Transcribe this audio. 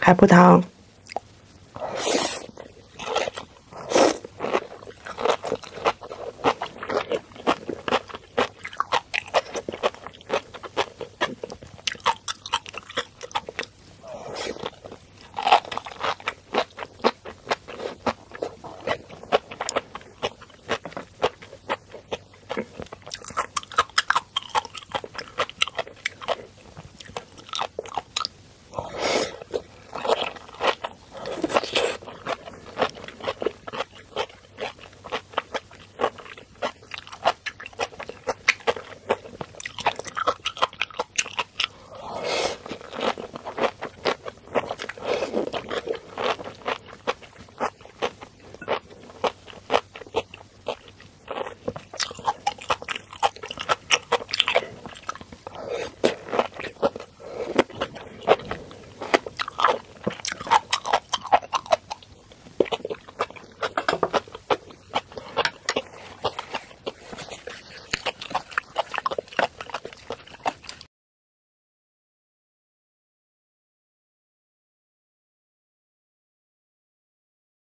海葡萄。